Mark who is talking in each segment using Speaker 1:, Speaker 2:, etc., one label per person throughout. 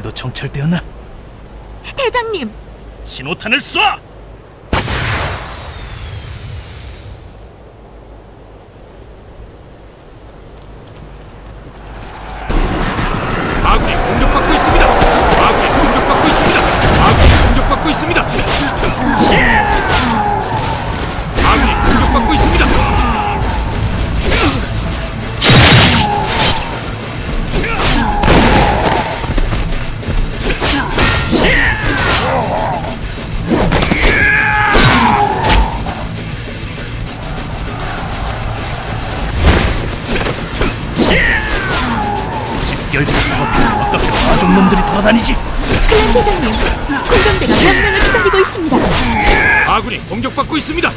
Speaker 1: 모두 정찰되었나?
Speaker 2: 대장님,
Speaker 1: 신호탄을 쏴! 마종 놈들이 돌아다니지?
Speaker 2: 클랜 대장님, 총경대가 명령을 기다리고 있습니다.
Speaker 3: 아군이 공격받고 있습니다.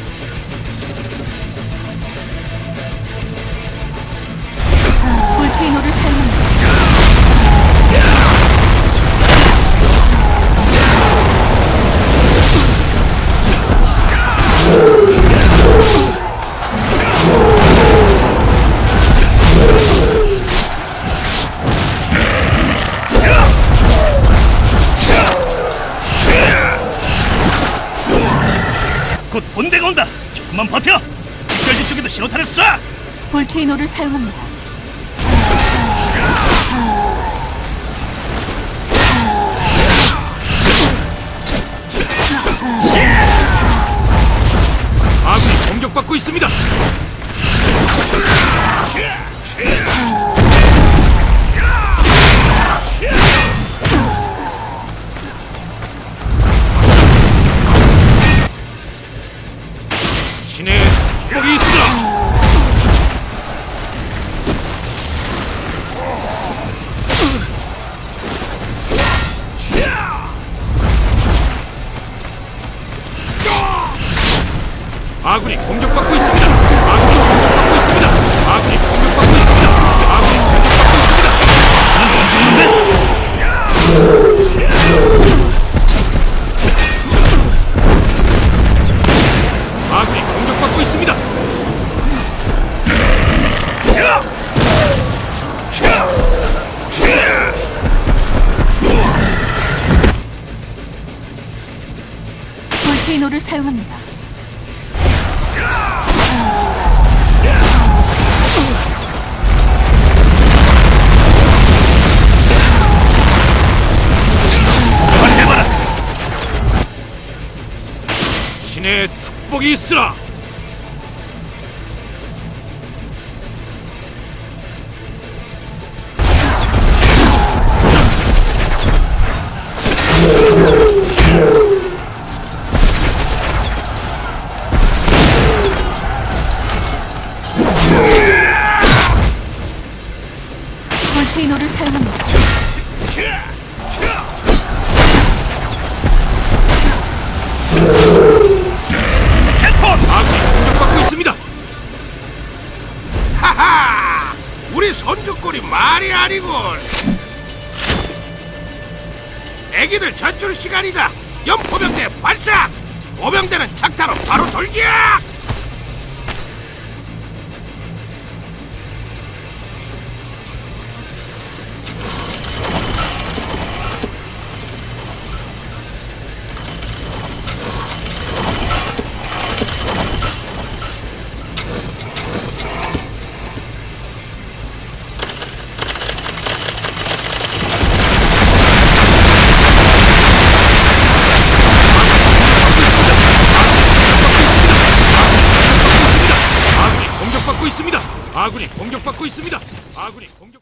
Speaker 1: 곧 본대가 온다. 조금만 버텨. 집결지 쪽에도 신호탄을 쏴.
Speaker 2: 볼케이노를 사용합니다.
Speaker 3: 아군이 공격받고 있습 신의 축복이 있으라. 아군이 공격받고 있습니다.
Speaker 2: 볼케이노를 사용합니다.
Speaker 3: 신의 축복이 있으라.
Speaker 2: 볼케이노를 사용합니다.
Speaker 1: 캐톤!
Speaker 3: 아군이 공격받고 있습니다. 하하! 우리 손주꼴이 말이 아니군. 애기들 전출 시간이다. 연포병대 발사! 보병대는 착타로 바로! 아 아군이 공격받고 있습니다. 아군이 공격